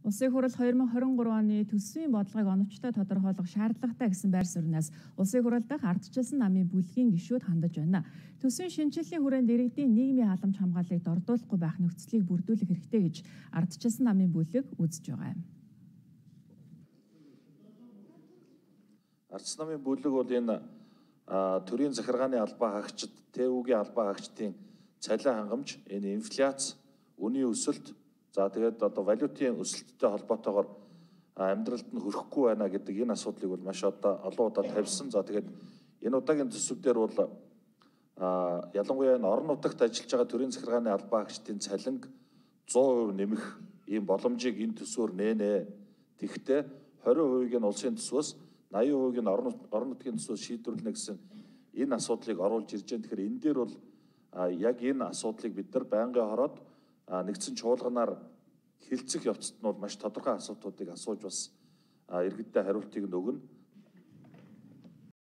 Улсын хурал 2023 оны төсвийн бодлогыг оновчтой тодорхойлох шаардлагатай гэсэн байр сууриас Улсын хурал дахь ардчилсан намын бүлгийн гишүүд хандаж байна. Төсвийн шинжилгээний хүрээнд иргэдийн нийгмийн халамж хамгааллыг дордуулахгүй байх нөхцөлийг бүрдүүлэх хэрэгтэй гэж ардчилсан намын бүлэг үзэж байгаа юм. Ардчилсан намын бүлэг бол энэ төрийн захиргааны албаа хаагчид, ТЭВ-гийн албаа хаагчдын цалин хангамж, энэ инфляц, үнийн өсөлт За тэгээд одоо валютын өсөлттэй холбоотойгоор амьдралд нь хөрөхгүй байна гэдэг энэ асуудлыг бол маш одоо олон удаа тавьсан. За тэгээд энэ удаагийн төсөвдөр бол ялангуяа энэ орон нутагт ажиллаж байгаа төрийн захиргааны албаа агчдын цалинг 100% нэмэх ийм боломжийг энэ төсвөөр нээнэ. Тэгэхдээ 20%-ийг нь улсын төсвөөс 80%-ийг нь орон нутгийн төсвөөс шийдвэрлэнэ гэсэн энэ асуудлыг оруулж ирж байгаа. Тэгэхээр энэ дээр бол яг энэ асуудлыг бид нар байнгын хороод нэгдсэн чуулганаар хилцэх явцад нь бол маш тодорхой асуудлуудыг асууж бас иргэдтэй хариултыг нь өгнө.